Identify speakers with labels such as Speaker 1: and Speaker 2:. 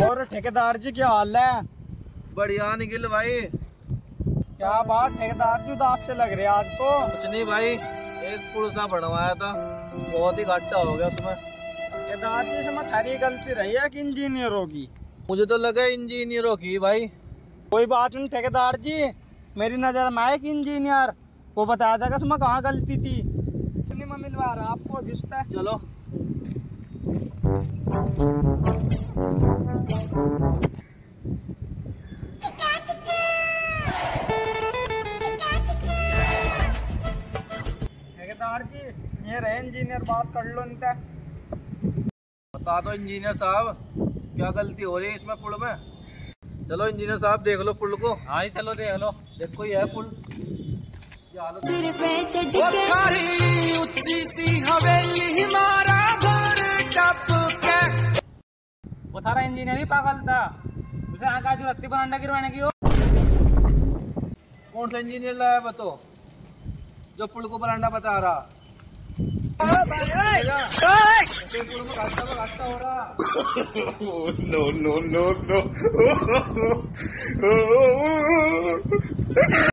Speaker 1: और ठेकेदार जी क्या हाल है?
Speaker 2: बढ़िया निकल भाई।
Speaker 1: क्या बात ठेकेदार जी उदास से लग रहे आज तो।
Speaker 2: कुछ नहीं भाई एक पुलसा बनवाया था। बहुत ही घाटा हो गया उसमें।
Speaker 1: ठेकेदार जी इसमें थारी गलती रही है कि इंजीनियरों की?
Speaker 2: मुझे तो लगा इंजीनियरों की भाई।
Speaker 1: कोई बात नहीं ठेकेदार जी। मेरी नज़र में आए कि इंजीनियर। वो बताया था कि कहाँ गलती थी? इतनी में मिलवा रहा आपको रिश्ता
Speaker 2: चलो।
Speaker 1: जी? ये रहे इंजीनियर बात कर लो इनका
Speaker 2: बता दो इंजीनियर साहब क्या गलती हो रही है इसमें पुल में? चलो इंजीनियर साहब देख लो पुल को।
Speaker 1: हाँ चलो देख लो।
Speaker 2: देखो ये है पुल।
Speaker 1: वो थारा इंजीनियर ही पागल था उसे आका जो रत्ती पर अंडा गिरवाने की हो
Speaker 2: कौन सा इंजीनियर लाया बतो जो पुल को पर अंडा बता रहा ये पुल में घाटा